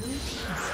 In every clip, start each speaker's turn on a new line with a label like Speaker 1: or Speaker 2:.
Speaker 1: destroyed.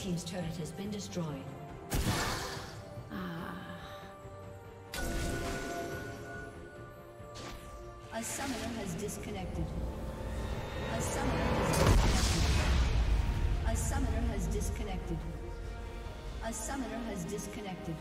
Speaker 1: Turret has been destroyed. Ah. A summoner has disconnected. A summoner has disconnected. A summoner has disconnected. A summoner has disconnected.